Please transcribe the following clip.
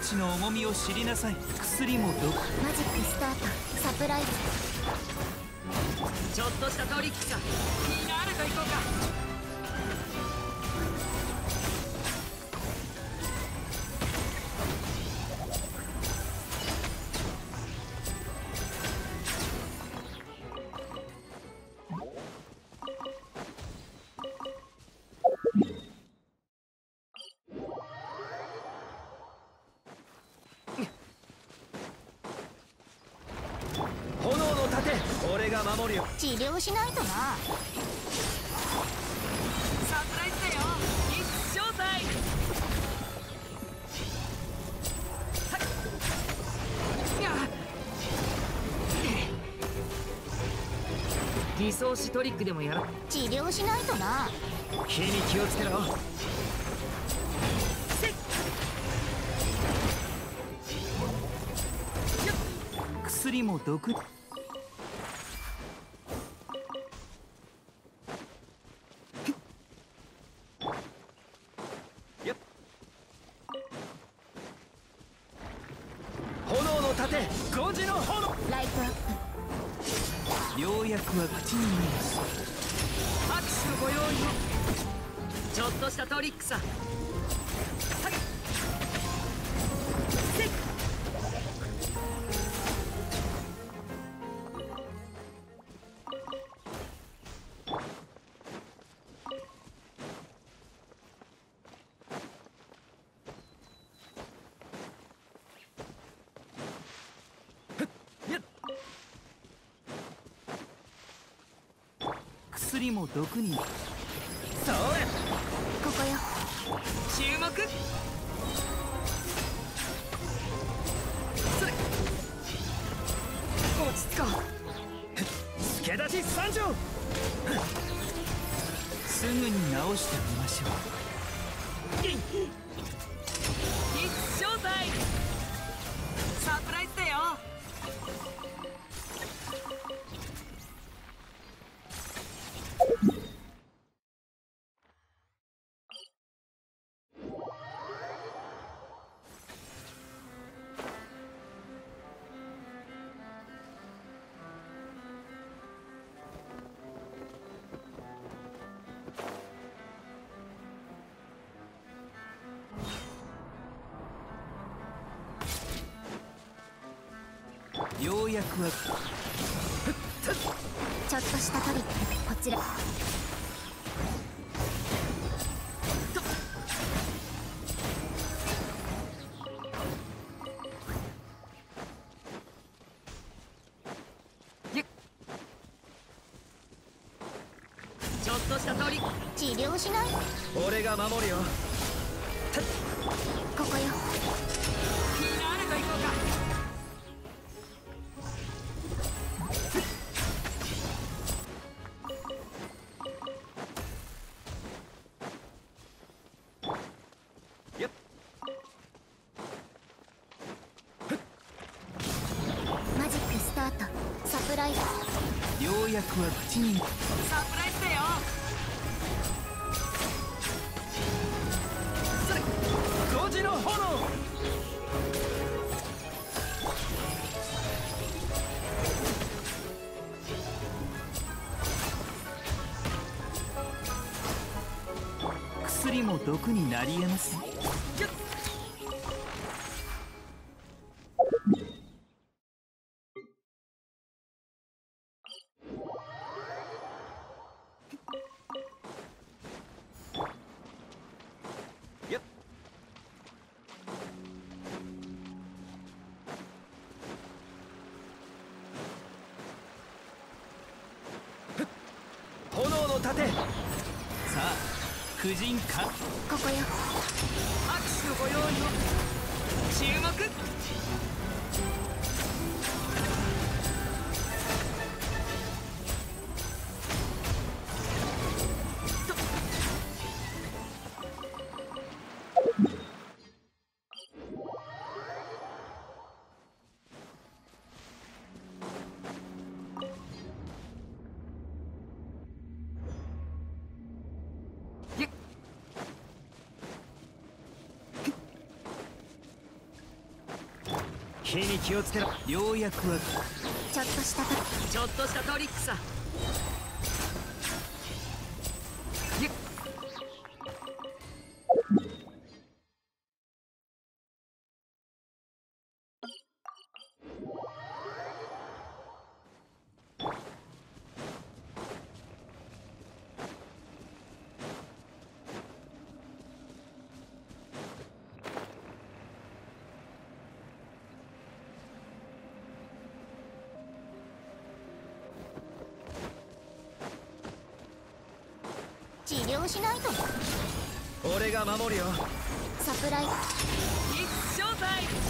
命の重みを知りなさい。薬も毒。マジックスタート。サプライズ。ちょっとしたトリックさフィナーレといこうか守るよ。治療しないとな。サプライズだよ。一正体はい。や偽装しトリックでもや。ろう治療しないとな。火に気をつけろ。薬も毒よっ炎の盾5時の炎。ライトアップようやくは口に見えます拍手のご用意を。ちょっとしたトリックさ。はい。薬も毒に。そう。やここよ。注目。それ。落ち着こう。助立ち参上。すぐに治してみましょう良薬はちょっとしたトリックこちら。ちょっとしたトリック治療しない？俺が守るよ。ここよ良薬は口にサプライズだよ。それ5時の炎。薬も毒になり得ます炎の盾さあ婦人か？ここよ。拍手ご用意を。注目火に気をつけろ。ようやくはちょっとしたトリちょっとしたトリックさ治療しないと俺が守るよ。サプライズ。It's showtime! サプライズ